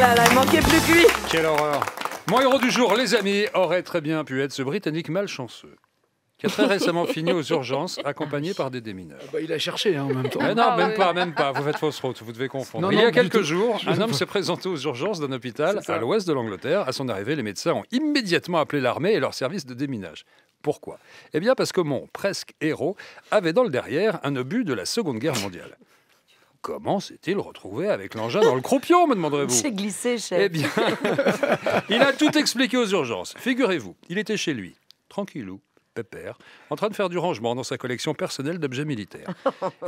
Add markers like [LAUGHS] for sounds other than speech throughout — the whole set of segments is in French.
là là, il manquait plus que lui. Quelle horreur. Mon héros du jour, les amis, aurait très bien pu être ce Britannique malchanceux qui a très [LAUGHS] récemment fini aux urgences, accompagné par des démineurs. Ah bah, il a cherché hein, en même temps. Mais non, même pas, même pas. Vous faites fausse route, vous devez confondre. Non, il y a quelques tout. jours, Je un homme s'est présenté aux urgences d'un hôpital à l'ouest de l'Angleterre. À son arrivée, les médecins ont immédiatement appelé l'armée et leur service de déminage. Pourquoi? Eh bien parce que mon presque héros avait dans le derrière un obus de la Seconde Guerre mondiale. Comment s'est-il retrouvé avec l'engin dans le croupion, me demanderez-vous? J'ai glissé, chef. eh bien, [LAUGHS] il a tout expliqué aux urgences. Figurez-vous, il était chez lui, tranquillou, pépère, en train de faire du rangement dans sa collection personnelle d'objets militaires.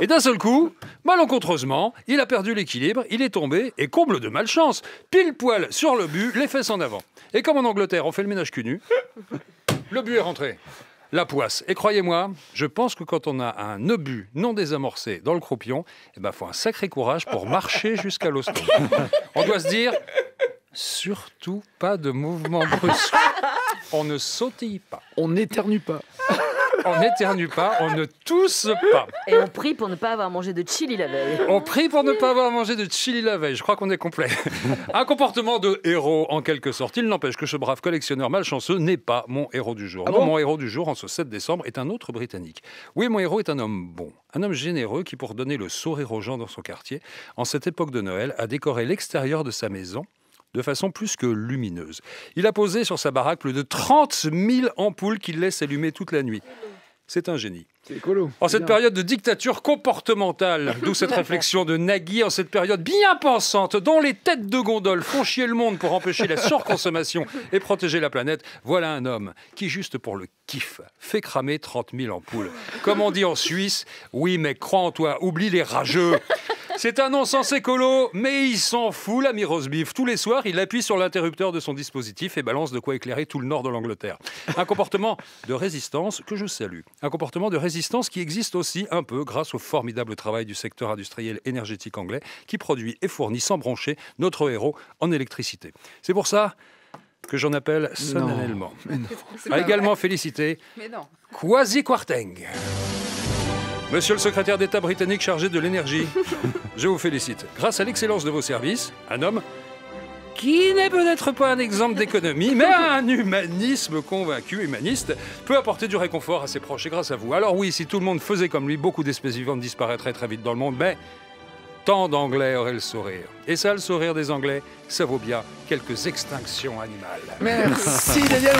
Et d'un seul coup, malencontreusement, il a perdu l'équilibre, il est tombé, et comble de malchance, pile poil sur le but, les fesses en avant. Et comme en Angleterre, on fait le ménage cul nu, le but est rentré. La poisse. Et croyez-moi, je pense que quand on a un obus non désamorcé dans le croupion, il ben, faut un sacré courage pour marcher jusqu'à l'hosto. [LAUGHS] On doit se dire, surtout pas de mouvement brusque. On ne sautille pas, On n'éternue pas. On n'éternue pas, on ne tousse pas. Et on prie pour ne pas avoir mangé de chili la veille. On prie pour ne pas avoir mangé de chili la veille. Je crois qu'on est complet. [LAUGHS] Un comportement de héros en quelque sorte. Il n'empêche que ce brave collectionneur malchanceux n'est pas mon héros du jour. Ah Non, mon héros du jour, en ce 7 décembre, est un autre Britannique. Oui, mon héros est un homme bon, un homme généreux qui, pour donner le sourire aux gens dans son quartier, en cette époque de Noël, a décoré l'extérieur de sa maison de façon plus que lumineuse. Il a posé sur sa baraque plus de 30 000 ampoules qu'il laisse allumer toute la nuit. C'est un génie. C'est écolo. En cette bien. période de dictature comportementale, [LAUGHS] d'où cette réflexion de Nagui, en cette période bien pensante, dont les têtes de gondole font chier le monde pour empêcher la surconsommation et protéger la planète, voilà un homme qui, juste pour le kiff, fait cramer 30 000 ampoules. Comme on dit en Suisse, oui, mais crois en toi, oublie les rageux. C'est un non-sens écolo, mais il s'en fout, l'ami Rosebif. Tous les soirs, il appuie sur l'interrupteur de son dispositif et balance de quoi éclairer tout le nord de l'Angleterre. Un comportement de résistance que je salue. Un comportement de résistance qui existe aussi un peu grâce au formidable travail du secteur industriel énergétique anglais qui produit et fournit sans broncher notre héros en électricité. C'est pour ça que j'en appelle solennellement. A également félicité Mais non. Monsieur le secrétaire d'État britannique chargé de l'énergie, [LAUGHS] je vous félicite. Grâce à l'excellence de vos services, un homme qui n'est peut-être pas un exemple d'économie, mais [LAUGHS] un humanisme convaincu, humaniste, peut apporter du réconfort à ses proches et grâce à vous. Alors oui, si tout le monde faisait comme lui, beaucoup d'espèces vivantes disparaîtraient très vite dans le monde, mais tant d'Anglais auraient le sourire. Et ça, le sourire des Anglais, ça vaut bien quelques extinctions animales. Merci [LAUGHS] Daniel.